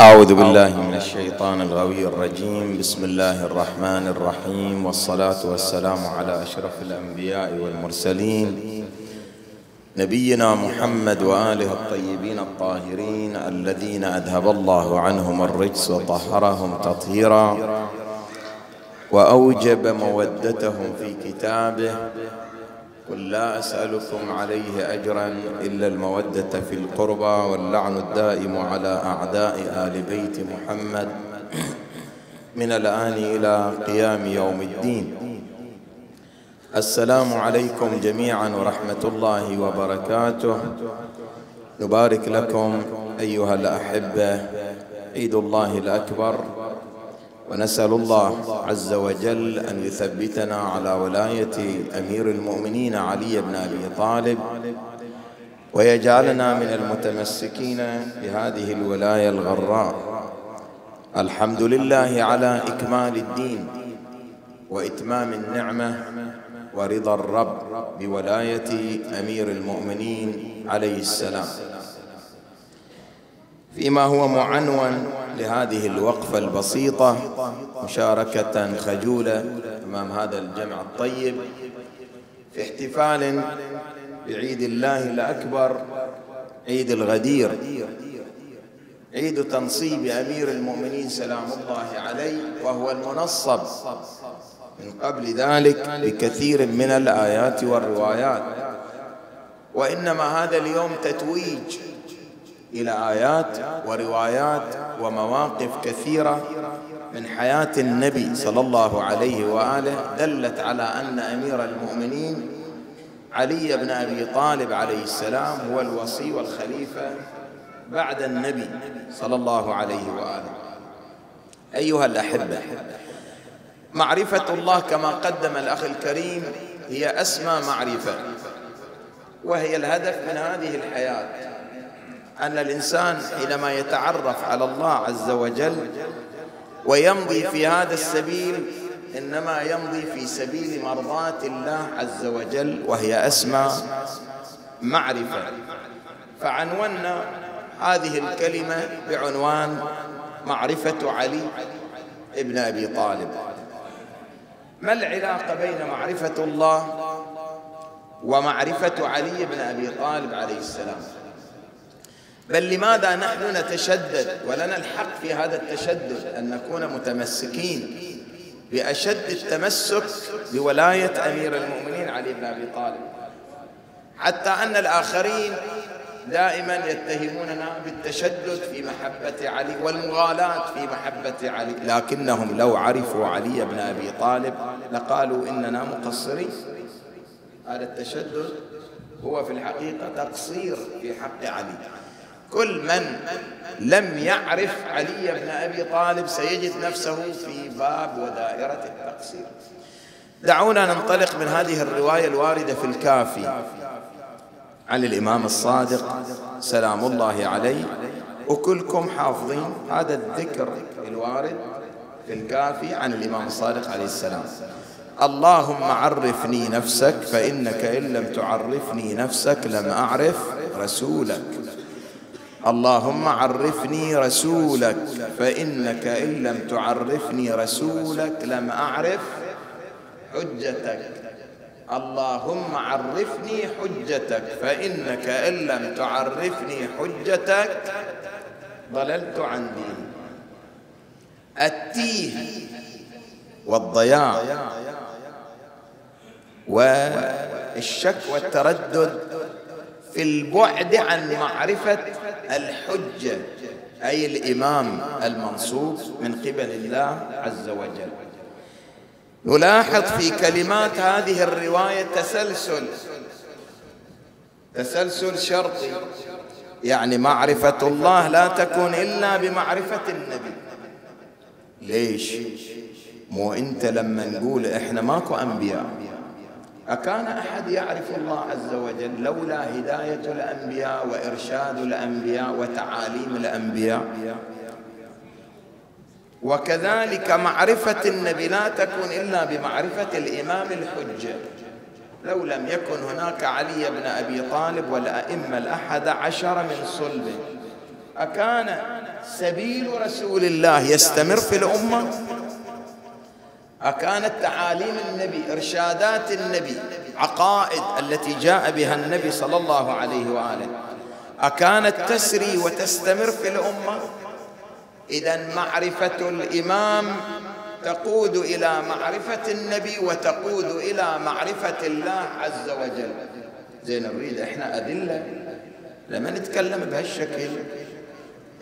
أعوذ بالله من الشيطان الغوي الرجيم. بسم الله الرحمن الرحيم. والصلاة والسلام على أشرف الأنبياء والمرسلين. نبينا محمد وآله الطيبين الطاهرين الذين أذهب الله عنهم الرجس وطهرهم تطهيرا. وأوجب مودتهم في كتابه. قل لا أسألكم عليه أجرا إلا المودة في القربى واللعن الدائم على أعداء آل بيت محمد من الآن إلى قيام يوم الدين. السلام عليكم جميعا ورحمة الله وبركاته. نبارك لكم أيها الأحبة عيد الله الأكبر. ونسأل الله عز وجل أن يثبتنا على ولاية أمير المؤمنين علي بن أبي طالب ويجعلنا من المتمسكين بهذه الولاية الغراء. الحمد لله على إكمال الدين وإتمام النعمة ورضا الرب بولاية أمير المؤمنين عليه السلام. فيما هو معنون لهذه الوقفة البسيطة مشاركة خجولة أمام هذا الجمع الطيب في احتفال بعيد الله الأكبر عيد الغدير. عيد تنصيب أمير المؤمنين سلام الله عليه وهو المنصب من قبل ذلك بكثير من الآيات والروايات. وإنما هذا اليوم تتويج إلى آيات وروايات ومواقف كثيرة من حياة النبي صلى الله عليه وآله دلت على أن أمير المؤمنين علي بن أبي طالب عليه السلام هو الوصي والخليفة بعد النبي صلى الله عليه وآله. أيها الأحبة معرفة الله كما قدم الأخ الكريم هي أسمى معرفة وهي الهدف من هذه الحياة. أن الإنسان حينما يتعرف على الله عز وجل ويمضي في هذا السبيل إنما يمضي في سبيل مرضاة الله عز وجل وهي أسمى معرفة. فعنونا هذه الكلمة بعنوان معرفة علي ابن أبي طالب. ما العلاقة بين معرفة الله ومعرفة علي بن أبي طالب عليه السلام؟ بل لماذا نحن نتشدد ولنا الحق في هذا التشدد أن نكون متمسكين بأشد التمسك بولاية أمير المؤمنين علي بن أبي طالب؟ حتى أن الآخرين دائما يتهموننا بالتشدد في محبة علي والمغالاة في محبة علي. لكنهم لو عرفوا علي بن أبي طالب لقالوا إننا مقصرين. هذا التشدد هو في الحقيقة تقصير في حق علي. كل من لم يعرف علي بن أبي طالب سيجد نفسه في باب ودائرة التقصير. دعونا ننطلق من هذه الرواية الواردة في الكافي عن الإمام الصادق سلام الله عليه. وكلكم حافظين هذا الذكر الوارد في الكافي عن الإمام الصادق عليه السلام. اللهم عرفني نفسك فإنك إن لم تعرفني نفسك لم أعرف رسولك. اللهم عرفني رسولك فإنك إن لم تعرفني رسولك لم أعرف حجتك. اللهم عرفني حجتك فإنك إن لم تعرفني حجتك ضللت عن ديني. التيه والضياع والشك والتردد في البعد عن معرفة الحجة أي الإمام المنصوب من قبل الله عز وجل. نلاحظ في كلمات هذه الرواية تسلسل تسلسل شرطي. يعني معرفة الله لا تكون إلا بمعرفة النبي. ليش؟ مو أنت لما نقول إحنا ماكو أنبياء. أكان أحد يعرف الله عز وجل؟ لولا هداية الأنبياء وإرشاد الأنبياء وتعاليم الأنبياء. وكذلك معرفة النبي لا تكون إلا بمعرفة الإمام الحجة لو لم يكن هناك علي بن أبي طالب والأئمة الأحد عشر من صلبه. أكان سبيل رسول الله يستمر في الأمة؟ أكانت تعاليم النبي إرشادات النبي عقائد التي جاء بها النبي صلى الله عليه وآله. أكانت تسري وتستمر في الأمة. إذا معرفة الإمام تقود إلى معرفة النبي وتقود إلى معرفة الله عز وجل. زين نريد إحنا أدلة لما نتكلم بهالشكل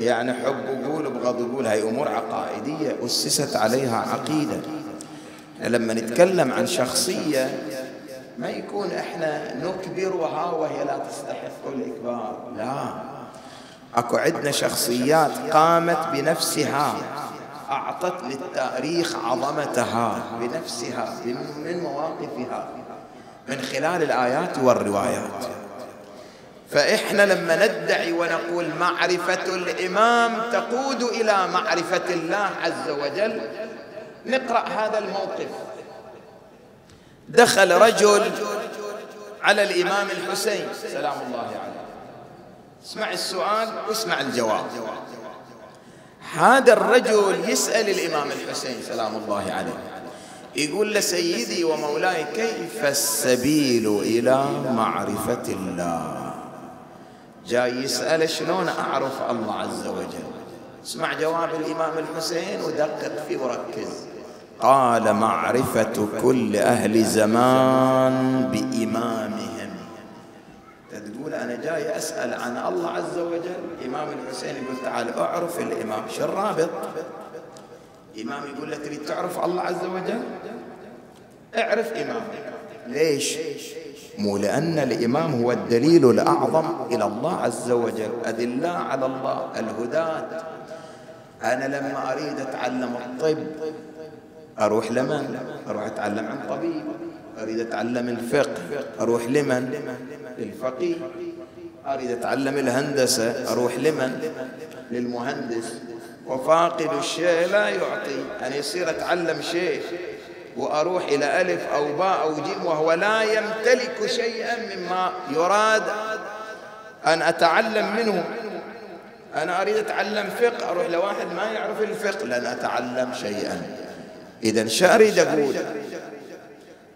يعني حب قول بغض قول هاي أمور عقائدية أسست عليها عقيدة. لما نتكلم عن شخصية ما يكون إحنا نكبرها وهي لا تستحق الإكبار. لا. أكو عندنا شخصيات قامت بنفسها أعطت للتاريخ عظمتها بنفسها من مواقفها من خلال الآيات والروايات. فإحنا لما ندعي ونقول معرفة الإمام تقود إلى معرفة الله عز وجل نقرأ هذا الموقف. دخل رجل على الإمام الحسين. سلام الله عليه. اسمع السؤال واسمع الجواب. هذا الرجل يسأل الإمام الحسين سلام الله عليه. يقول له سيدي ومولاي كيف السبيل إلى معرفة الله؟ جاي يسأل شلون أعرف الله عز وجل؟ اسمع جواب الإمام الحسين ودقق فيه وركز. قال معرفة كل أهل زمان بإمامهم. تقول أنا جاي أسأل عن الله عز وجل؟ إمام الحسين يقول تعال أعرف الإمام شو الرابط إمام يقول له تريد تعرف الله عز وجل؟ اعرف إمام. ليش؟ مو لأن الإمام هو الدليل الأعظم إلى الله عز وجل. أدلة على الله الهداة. أنا لما أريد أتعلم الطب أروح لمن؟ أروح أتعلم عن طبيب. أريد أتعلم الفقه أروح لمن؟ للفقيه. أريد أتعلم الهندسة أروح لمن؟ للمهندس. وفاقد الشيء لا يعطي أنا يصير أتعلم شيء. وأروح إلى ألف أو باء أو جيم وهو لا يمتلك شيئا مما يراد أن أتعلم منه. أنا أريد أتعلم فقه أروح لواحد ما يعرف الفقه. لن أتعلم شيئا. إذا شو أريد أقول؟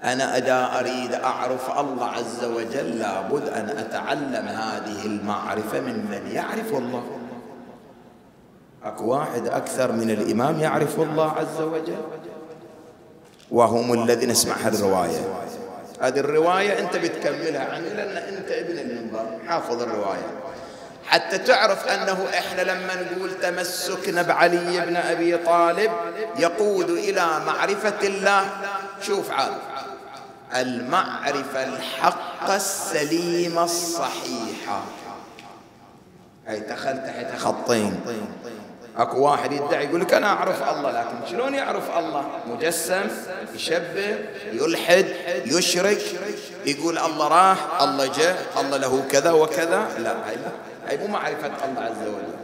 أنا أدا أريد أعرف الله عز وجل لابد أن أتعلم هذه المعرفة من من يعرف الله. أكو واحد أكثر من الإمام يعرف الله عز وجل؟ وهم الذين اسمع الرواية. هذه الرواية أنت بتكملها. عني لأن أنت ابن المنبر حافظ الرواية. حتى تعرف أنه إحنا لما نقول تمسكنا بعلي بن أبي طالب يقود إلى معرفة الله شوف عاد المعرفة الحق السليمة الصحيحة. أي دخل تحت خطين. أكو واحد يدعي يقول لك أنا أعرف الله لكن شلون يعرف الله؟ مجسم يشبه يلحد يشرك يقول الله راح الله جاء الله له كذا وكذا. لا. مو معرفة الله عز وجل.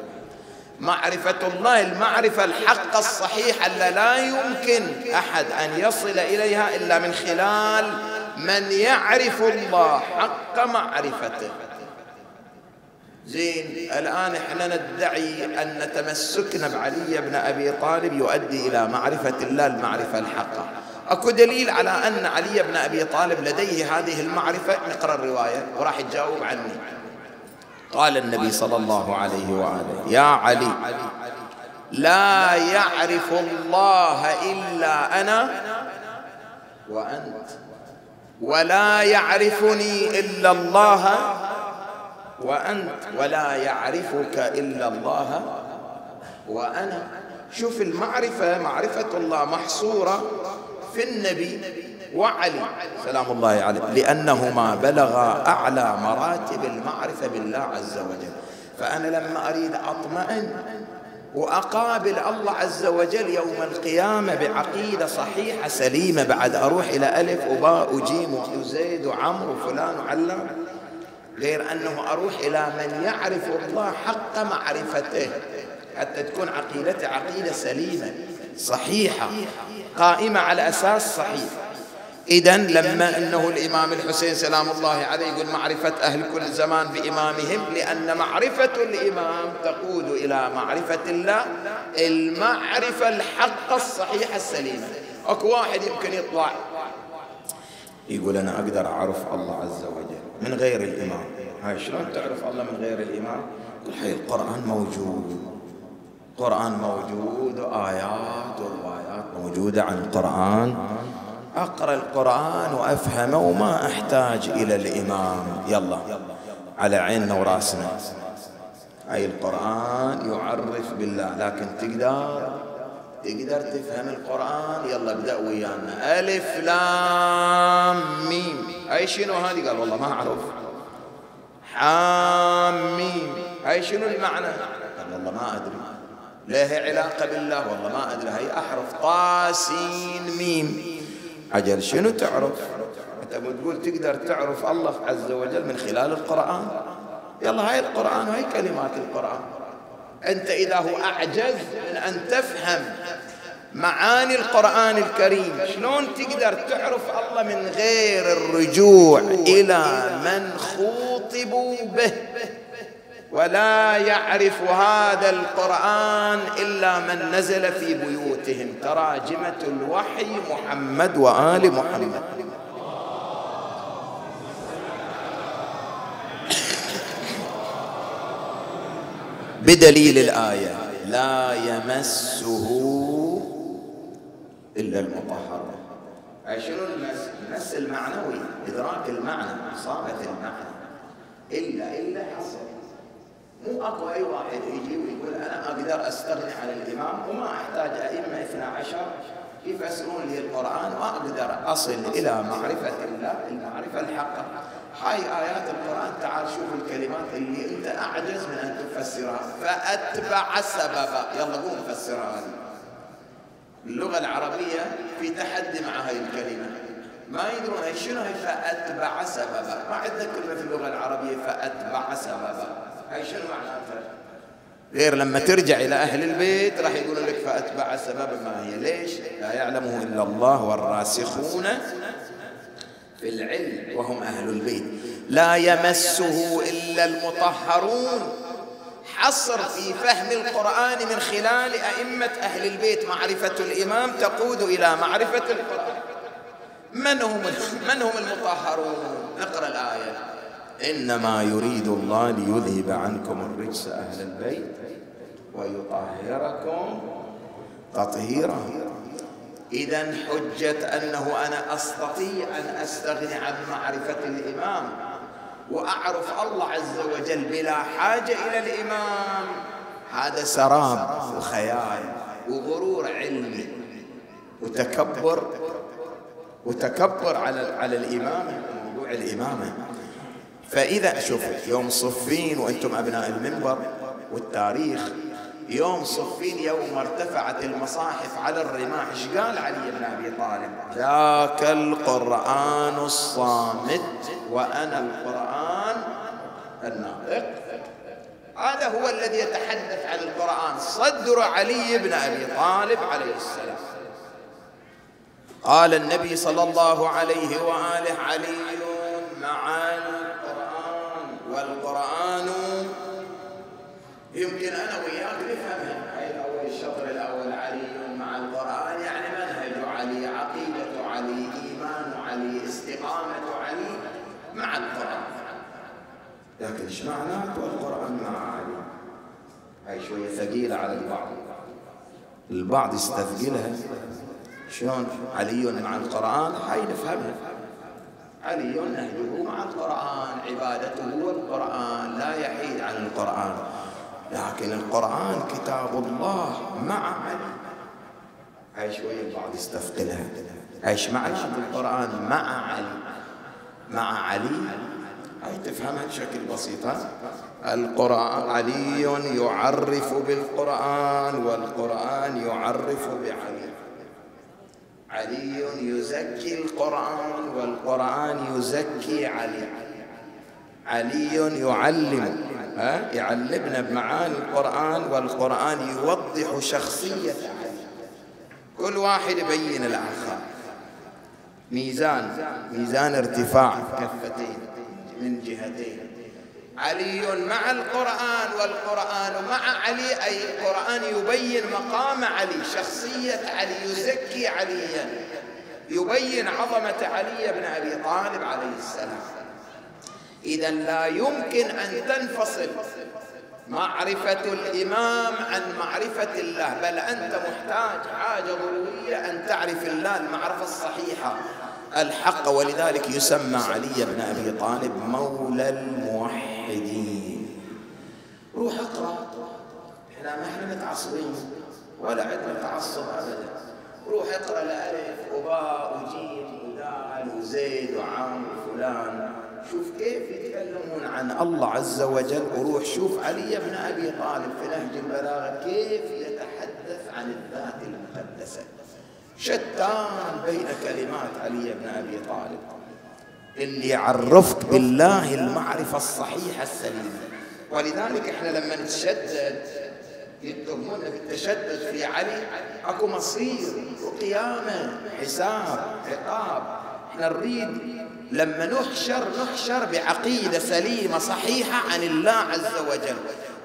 معرفة الله المعرفة الحق الصحيحة التي لا يمكن أحد أن يصل إليها إلا من خلال من يعرف الله حق معرفته. زين الآن إحنا ندعي أن تمسكنا بعلي بن أبي طالب يؤدي إلى معرفة الله المعرفة الحقة. أكو دليل على أن علي بن أبي طالب لديه هذه المعرفة. نقرأ الرواية وراح يجاوب عني. قال النبي صلى الله عليه وآله يا علي لا يعرف الله إلا أنا وأنت ولا يعرفني إلا الله وأنت ولا يعرفك إلا الله وأنا. شوف المعرفة معرفة الله محصورة في النبي وعلي. سلام الله عليه لأنهما بلغا أعلى مراتب المعرفة بالله عز وجل. فأنا لما أريد أطمئن وأقابل الله عز وجل يوم القيامة بعقيدة صحيحة سليمة بعد أروح إلى ألف وباء وجيم وزيد وعمر وفلان وعلام غير أنه أروح إلى من يعرف الله حق معرفته حتى تكون عقيدته عقيدة سليمة صحيحة قائمة على أساس صحيح. إذا لما أنه الإمام الحسين سلام الله عليه يقول معرفة أهل كل زمان بإمامهم لأن معرفة الإمام تقود إلى معرفة الله المعرفة الحقة الصحيحة السليمة. أكو واحد يمكن يطلع يقول أنا أقدر أعرف الله عز وجل من غير الإمام. هاي شلون تعرف الله من غير الإمام؟ هاي القرآن موجود. القرآن موجود وآيات وروايات موجودة عن القرآن. أقرأ القرآن وأفهمه وما أحتاج إلى الإمام. يلا. على عيننا وراسنا. أي القرآن يعرف بالله. لكن تقدر تقدر تفهم القرآن؟ يلا ابدأ ويانا. ألف لام ميم. أي شنو هذه؟ قال والله ما أعرف. حام ميم. أي شنو المعنى؟ قال والله ما أدري. لها علاقة بالله؟ والله ما أدري. هي أحرف طاسين ميم. أجل شنو تعرف؟ أنت بتقول تقدر تعرف الله عز وجل من خلال القرآن يلا هاي القرآن وهي كلمات القرآن. أنت إذا هو أعجز من أن تفهم معاني القرآن الكريم شلون تقدر تعرف الله من غير الرجوع إلى من خوطبوا به؟ ولا يعرف هذا القرآن إلا من نزل في بيوتهم. تراجمة الوحي محمد وآل محمد. بدليل الآية لا يمسه إلا المطهر. شنو المس؟ المس المعنوي إدراك المعنى إصابة المعنى. إلا إلا حصل. مو أكو أي واحد يجي ويقول أنا أقدر أستغني عن الإمام وما أحتاج أئمة 12 يفسرون لي القرآن وأقدر أصل إلى معرفة الله المعرفة الحقة. هاي آيات القرآن تعال شوف الكلمات اللي أنت أعجز من أن تفسرها. فأتبع سببا يلا قوم فسرها هذه. اللغة العربية في تحدي مع هاي الكلمة. ما يدرون شنو هي؟ فأتبع سببا ما عندنا كلمة في اللغة العربية فأتبع سببا شنو معناتها غير لما ترجع إلى أهل البيت راح يقولوا لك فأتبع سبب ما هي. ليش؟ لا يعلمه إلا الله والراسخون في العلم وهم أهل البيت. لا يمسه إلا المطهرون. حصر في فهم القرآن من خلال أئمة أهل البيت. معرفة الإمام تقود إلى معرفة القرآن. من هم من هم المطهرون؟ نقرأ الآية. إنما يريد الله ليذهب عنكم الرجس أهل البيت ويطهركم تطهيرا. إذا حجة أنه أنا أستطيع أن أستغني عن معرفة الإمام وأعرف الله عز وجل بلا حاجة إلى الإمام. هذا سراب وخيال وغرور علمي وتكبر وتكبر على على الإمامة موضوع الإمامة. فإذا شوف يوم صفين وأنتم أبناء المنبر والتاريخ يوم صفين يوم ارتفعت المصاحف على الرماح إيش قال علي بن أبي طالب؟ ذاك القرآن الصامت وأنا القرآن الناطق. هذا هو الذي يتحدث عن القرآن صدر علي بن أبي طالب عليه السلام. قال النبي صلى الله عليه وآله علي معاني والقرآن. يمكن أنا وياك نفهمها هاي الأول الشطر الأول علي مع القرآن يعني منهج علي عقيدة علي إيمان علي استقامة علي مع القرآن. لكن إيش معناته القرآن مع علي؟ هاي شوية ثقيلة على البعض. البعض يستثقلها. شلون علي مع القرآن؟ هاي نفهمها. علي نهجه مع القرآن عبادته هو القرآن لا يحيد عن القرآن. لكن القرآن كتاب الله مع علي. هاي شوية البعض يستثقلها. إيش معنى القرآن مع علي؟ مع علي؟ هاي تفهمها بشكل بسيط القرآن علي يعرف بالقرآن والقرآن يعرف بعلي. علي يزكي القرآن والقرآن يزكي علي. علي يعلم ها؟ يعلمنا بمعاني القرآن والقرآن يوضح شخصية علي. كل واحد يبين الآخر. ميزان ميزان ارتفاع كفتين من جهتين. علي مع القرآن والقرآن مع علي أي القرآن يبين مقام علي شخصية علي يزكي عليا يبين عظمة علي بن أبي طالب عليه السلام. إذا لا يمكن أن تنفصل معرفة الإمام عن معرفة الله بل أنت محتاج حاجة ضرورية أن تعرف الله المعرفة الصحيحة الحق ولذلك يسمى علي بن أبي طالب مولى الموحدين روح اقرأ متعصبين ولا عندنا تعصب أبدا. روح اقرأ الألف وباء وجيم ودال وزيد وعام وفلان. شوف كيف يتكلمون عن الله عز وجل. وروح شوف علي بن أبي طالب في نهج البلاغة كيف يتحدث عن الذات المقدسة. شتان بين كلمات علي بن أبي طالب. اللي يعرفك بالله المعرفة الصحيحة السليمة. ولذلك إحنا لما نتشدد يتهمون بالتشدد في علي. اكو مصير وقيامة حساب عقاب. إحنا نريد لما نحشر نحشر بعقيدة سليمة صحيحة عن الله عز وجل.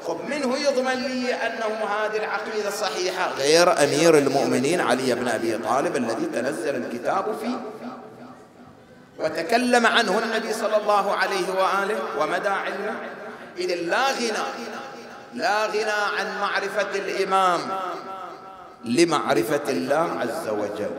خب من هو يضمن لي أنه هذه العقيدة صحيحة غير أمير المؤمنين علي بن أبي طالب الذي تنزل الكتاب فيه وتكلم عنه النبي صلى الله عليه وآله ومدى علمه. إذ لا غنى لا غنى عن معرفة الإمام لمعرفة الله عز وجل.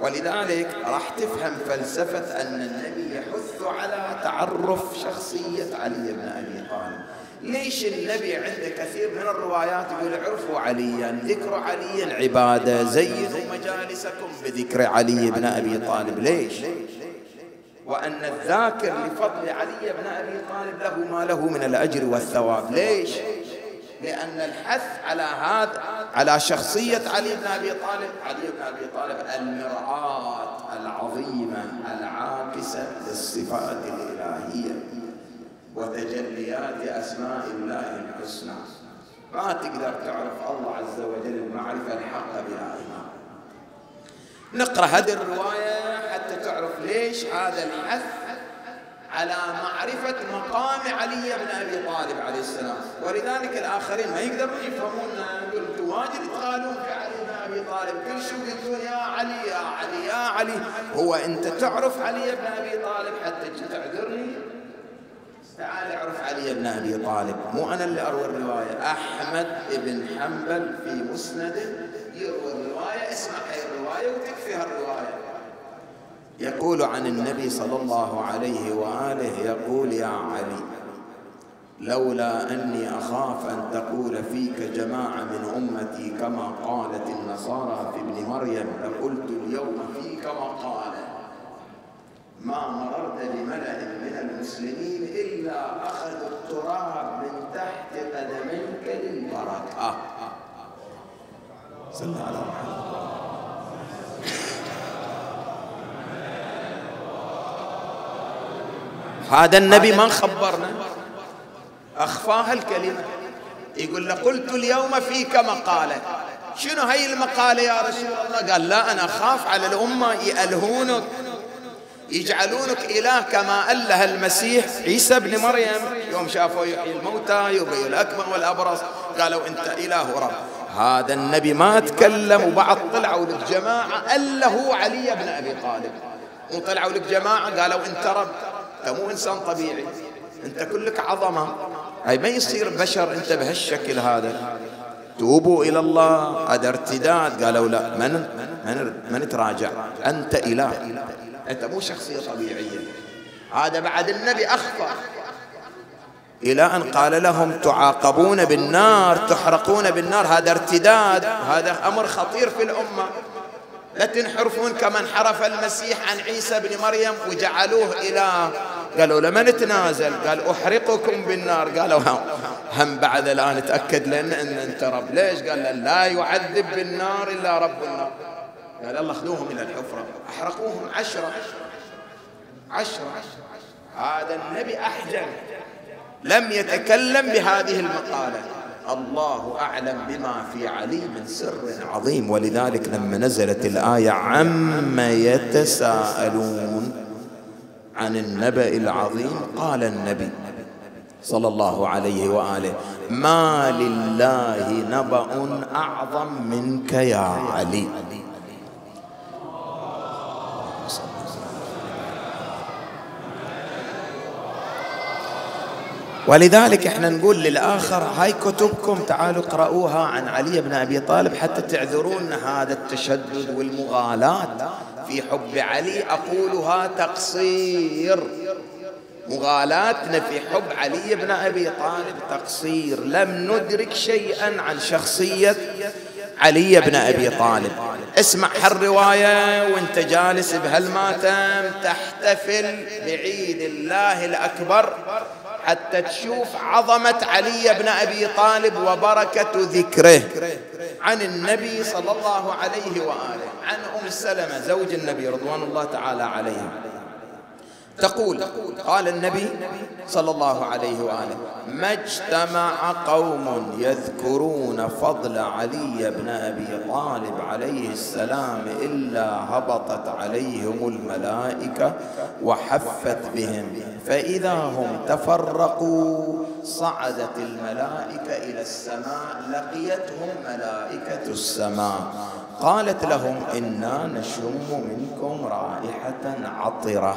ولذلك راح تفهم فلسفة أن النبي يحث على تعرف شخصية علي بن أبي طالب. ليش النبي عنده كثير من الروايات يقول اعرفوا عليا ذكر علي عبادة زيدوا مجالسكم بذكر علي بن أبي طالب. ليش؟ وأن الذاكر لفضل علي بن أبي طالب له ما له من الأجر والثواب. ليش؟ لأن الحث على هذا على شخصية علي بن أبي طالب علي بن أبي طالب المرآة العظيمة العاكسة للصفات الإلهية وتجليات أسماء الله الحسنى. ما تقدر تعرف الله عز وجل المعرفة الحق إيمان نقرأ هذه الرواية حتى تعرف ليش هذا الحث على معرفة مقام علي بن أبي طالب عليه السلام. ولذلك الآخرين ما يقدرون يفهمون أنتم واجد تغالون في علي بن أبي طالب. كل شو يقولون يا علي يا علي يا علي. هو أنت تعرف علي بن أبي طالب حتى تعذرني؟ تعال اعرف علي بن أبي طالب. مو أنا اللي أروي الرواية. أحمد بن حنبل في مسنده يروي الرواية. اسمع هاي الرواية وتكفي هالرواية. يقول عن النبي صلى الله عليه وآله يقول يا علي لولا أني أخاف أن تقول فيك جماعة من أمتي كما قالت النصارى في ابن مريم لقلت اليوم فيك مقالا ما مررت بملأ من المسلمين إلا اخذوا التراب من تحت قدميك للبركة. صلى الله عليه وسلم هذا النبي ما خبرنا؟ أخفاها الكلمة. يقول له قلت اليوم فيك مقالة. شنو هي المقالة يا رسول الله؟ قال لا أنا أخاف على الأمة يألهونك يجعلونك إله كما أله المسيح عيسى بن مريم. يوم شافوا يحيي الموتى يبي الأكبر والأبرص قالوا أنت إله رب. هذا النبي ما تكلم وبعض طلعوا للجماعة أله علي بن أبي طالب. وطلعوا لك جماعة قالوا أنت رب. أنت مو إنسان طبيعي. أنت كلك عظمة. أي ما يصير بشر أنت بهالشكل هذا. توبوا إلى الله. هذا ارتداد. قالوا لا من من من تراجع أنت إله. أنت مو شخصية طبيعية. هذا بعد النبي أخفى إلى أن قال لهم تعاقبون بالنار تحرقون بالنار. هذا ارتداد. هذا أمر خطير في الأمة. لا تنحرفون كما انحرف المسيح عن عيسى بن مريم وجعلوه إله. قالوا لما نتنازل قال أحرقكم بالنار. قالوا هم بعد الآن نتأكد لنا أن أنت رب. ليش؟ قال لا يعذب بالنار إلا رب النار. قال الله خذوهم إلى الحفرة. أحرقوهم عشرة. عشرة. هذا النبي أحجم. لم يتكلم بهذه المقالة. الله أعلم بما في علي من سر عظيم. ولذلك لما نزلت الآية عم يتساءلون عن النبأ العظيم قال النبي صلى الله عليه وآله ما لله نبأ أعظم منك يا علي. ولذلك إحنا نقول للآخر هاي كتبكم تعالوا اقرأوها عن علي بن أبي طالب حتى تعذرون هذا التشدد والمغالاة في حب علي. أقولها تقصير. مغالاتنا في حب علي بن أبي طالب تقصير. لم ندرك شيئا عن شخصية علي بن أبي طالب. اسمع هالرواية وانت جالس بهالماتم تحتفل بعيد الله الأكبر. حتى تشوف عظمة علي بن أبي طالب وبركة ذكره عن النبي صلى الله عليه وآله عن أم سلمة زوج النبي رضوان الله تعالى عليها تقول قال النبي صلى الله عليه وآله ما اجتمع قوم يذكرون فضل علي بن أبي طالب عليه السلام إلا هبطت عليهم الملائكة وحفت بهم فإذا هم تفرقوا صعدت الملائكة إلى السماء لقيتهم ملائكة السماء. قالت لهم إنا نشم منكم رائحة عطرة.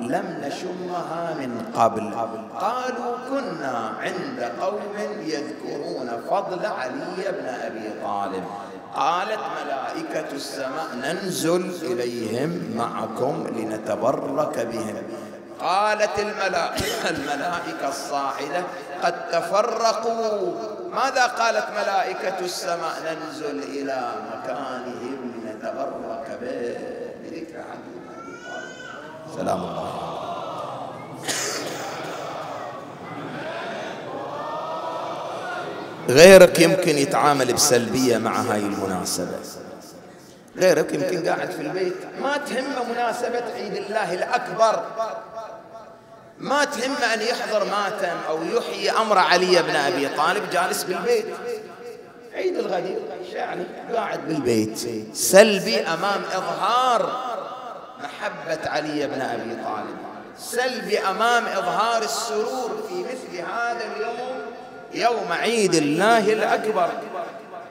لم نشمها من قبل. قالوا كنا عند قوم يذكرون فضل علي بن أبي طالب. قالت ملائكة السماء ننزل إليهم معكم لنتبرك بهم. قالت الملائكة الملائكة الصاعدة قد تفرقوا ماذا قالت ملائكة السماء؟ ننزل إلى مكانهم لنتبرك به بذكر سلام الله. غيرك يمكن يتعامل بسلبية مع هاي المناسبة. غيرك يمكن قاعد في البيت ما تهمه مناسبة عيد الله الأكبر. ما تهمه أن يحضر ماتم أو يحيي أمر علي بن أبي طالب جالس بالبيت. عيد الغدير يعني قاعد بالبيت. سلبي أمام إظهار محبة علي بن أبي طالب. سلبي أمام إظهار السرور في مثل هذا اليوم يوم عيد الله الأكبر.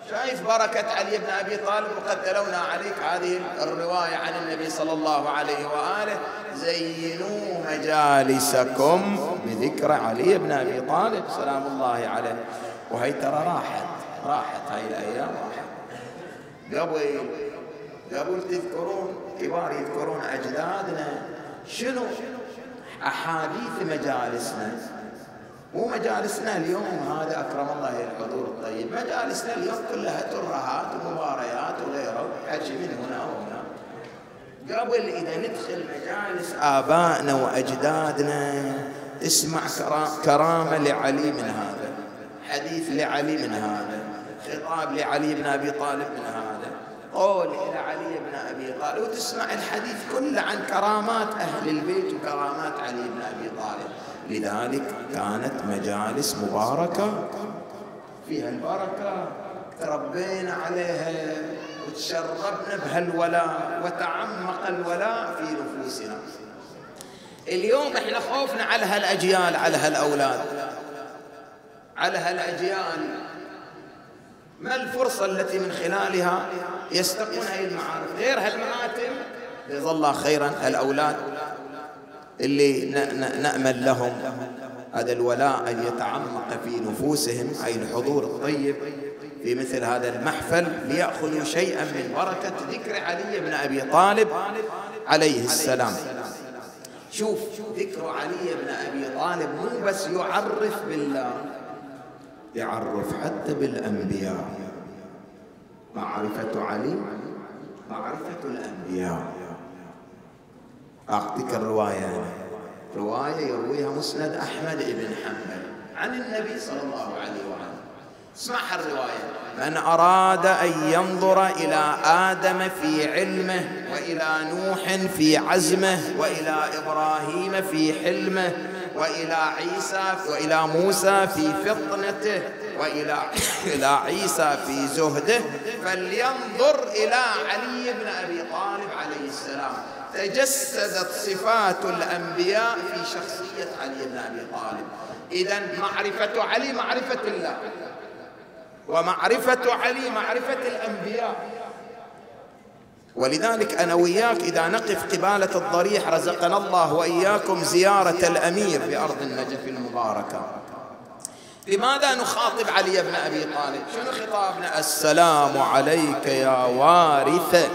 شايف بركة علي بن أبي طالب وقد تلونا عليك هذه الرواية عن النبي صلى الله عليه وآله. زينوا مجالسكم بذكر علي بن أبي طالب. سلام الله عليه. وهي ترى راحت راحت هاي الأيام راحت. قبل قبل تذكرون كبار يذكرون أجدادنا شنو أحاديث مجالسنا؟ مو مجالسنا اليوم هذا أكرم الله الحضور الطيب. مجالسنا اليوم كلها ترهات ومباريات وغيره حكي من هنا وهنا. قبل إذا ندخل مجالس آبائنا وأجدادنا تسمع كرامة لعلي من هذا حديث لعلي من هذا خطاب لعلي بن أبي طالب من هذا قول إلى علي بن أبي طالب وتسمع الحديث كله عن كرامات أهل البيت وكرامات علي بن أبي طالب. لذلك كانت مجالس مباركة. فيها البركة تربينا عليها وتشربنا بهالولاء وتعمق الولاء في نفوسنا. اليوم إحنا خوفنا على هالأجيال على هالأولاد. على هالأجيال. ما الفرصة التي من خلالها يستقون هذه المعارف؟ غير هالمآتم. الله خيرا الأولاد اللي نأمل لهم هذا الولاء أن يتعمق في نفوسهم أي الحضور الطيب في مثل هذا المحفل ليأخذوا شيئا من بركة ذكر علي بن أبي طالب عليه السلام. شوف ذكر علي بن أبي طالب مو بس يعرف بالله يعرف حتى بالأنبياء. معرفة علي معرفة الأنبياء. أعطيك الرواية. رواية يرويها مسند أحمد بن حنبل عن النبي صلى الله عليه وآله اسمع الرواية من أراد أن ينظر إلى آدم في علمه وإلى نوح في عزمه وإلى إبراهيم في حلمه وإلى عيسى وإلى موسى في فطنته وإلى إلى عيسى في زهده فلينظر إلى علي بن أبي طالب عليه السلام. تجسدت صفات الأنبياء في شخصية علي بن أبي طالب. إذا معرفة علي معرفة الله ومعرفة علي معرفة الأنبياء. ولذلك أنا وياك إذا نقف قبالة الضريح رزقنا الله وإياكم زيارة الأمير بأرض النجف المباركة. لماذا نخاطب علي بن أبي طالب؟ شنو خطابنا؟ السلام عليك يا وارث.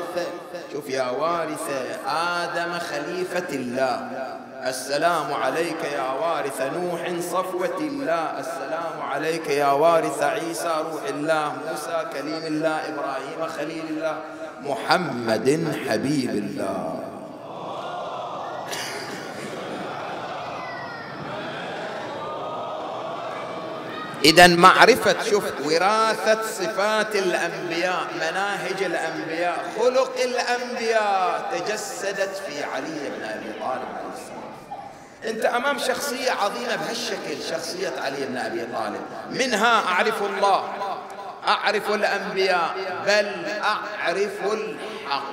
شوف يا وارث آدم خليفة الله. السلام عليك يا وارث نوح صفوة الله. السلام عليك يا وارث عيسى روح الله. موسى كليم الله. إبراهيم خليل الله. محمد حبيب الله. إذا معرفة شوف وراثة صفات الأنبياء مناهج الأنبياء خلق الأنبياء تجسدت في علي بن أبي طالب عليه السلام. أنت أمام شخصية عظيمة بهالشكل شخصية علي بن أبي طالب. منها أعرف الله أعرف الأنبياء بل أعرف الحق.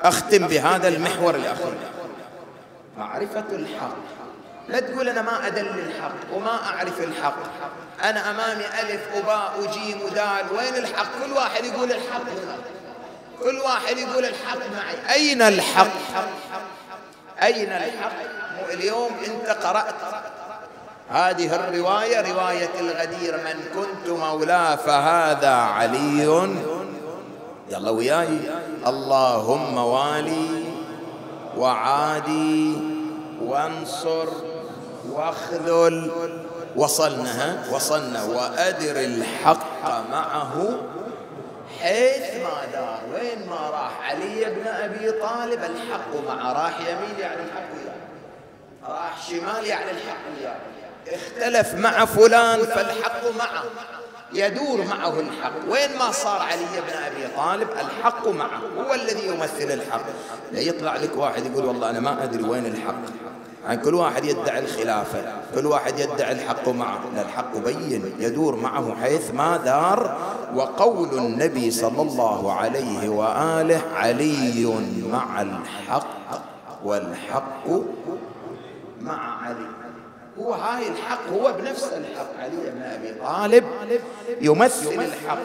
أختم بهذا المحور الأخير. معرفة الحق. لا تقول أنا ما أدل الحق وما أعرف الحق. أنا أمامي ألف وباء وجيم ودال. وين الحق؟ كل واحد يقول الحق. كل واحد يقول الحق معي. أين الحق؟ أين الحق؟ اليوم أنت قرأت. هذه الرواية رواية الغدير. من كنت مولاه فهذا علي. يلا وياي. اللهم والي وعادي وانصر واخذل وصلنا وصلنا. وأدر الحق معه. حيث ما دار. وين ما راح. علي بن أبي طالب الحق معه. راح يمين يعني الحق وياه. راح شمال يعني الحق وياه. اختلف مع فلان فالحق معه. يدور معه الحق. وين ما صار علي بن أبي طالب الحق معه. هو الذي يمثل الحق. لا يطلع لك واحد يقول والله أنا ما أدري وين الحق. يعني كل واحد يدعي الخلافة كل واحد يدعي الحق معه الحق بين يدور معه حيث ما دار. وقول النبي صلى الله عليه وآله علي مع الحق والحق مع علي. هو هاي الحق هو بنفس الحق. علي بن أبي طالب يمثل الحق.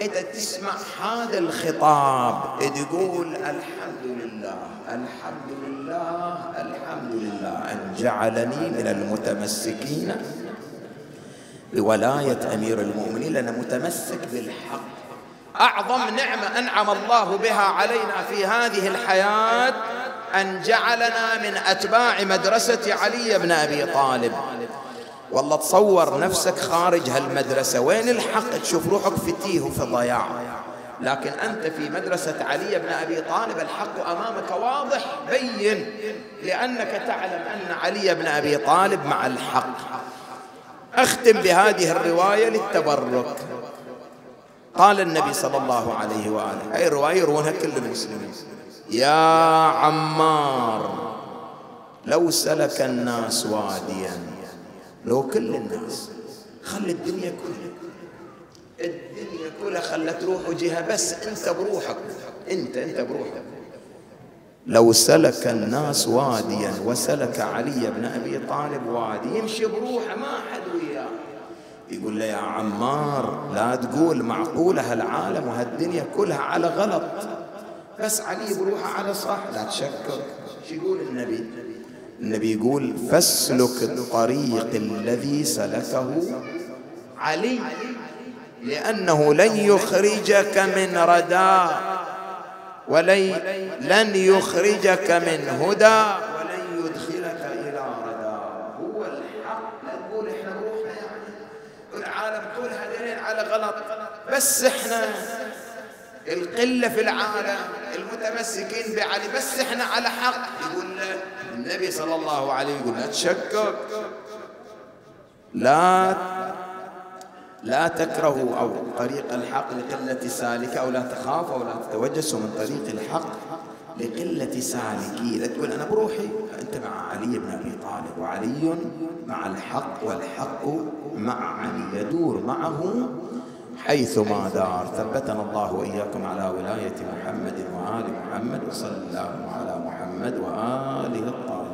انت تسمع هذا الخطاب تقول الحمد لله. الحمد لله الحمد لله ان جعلني من المتمسكين. بولايه أمير المؤمنين لأنا متمسك بالحق. أعظم نعمة أنعم الله بها علينا في هذه الحياة أن جعلنا من أتباع مدرسة علي بن أبي طالب. والله تصور نفسك خارج هالمدرسة وين الحق تشوف روحك في تيه وفي ضياع؟ لكن أنت في مدرسة علي بن أبي طالب الحق أمامك واضح بين لأنك تعلم أن علي بن أبي طالب مع الحق. أختم بهذه الرواية للتبرك. قال النبي صلى الله عليه وآله هاي الرواية يروونها كل المسلمين؟ يا عمار لو سلك الناس واديا لو كل الناس خلي الدنيا كلها. كلها خلت روحه جهة بس انت بروحك انت انت بروحك. لو سلك الناس واديا وسلك علي بن أبي طالب وادي يمشي بروحه ما حد وياه. يقول له يا عمار لا تقول معقولة هالعالم وهالدنيا كلها على غلط. بس علي بروحه على صح لا تشكر. شو يقول النبي؟ النبي يقول فاسلك الطريق الذي سلكه علي. لأنه لن يخرجك من رداء ولن لن يخرجك من هدى ولن يدخلك إلى رداء هو الحق. لا تقول إحنا روحنا يعني العالم كلها دليل على غلط. بس إحنا القلة في العالم المتمسكين بعلي بس إحنا على حق. يقول النبي صلى الله عليه يقول لا تشكك. لا لا تكرهوا أو طريق الحق لقلة سالك أو لا تخافوا أو لا تتوجسوا من طريق الحق لقلة سالكي لا تقول أنا بروحي أنت مع علي بن أبي طالب وعلي مع الحق والحق مع علي يدور معه حيثما دار. ثبتنا الله وإياكم على ولاية محمد وآل محمد وصلى الله على محمد وآله الطاهرين.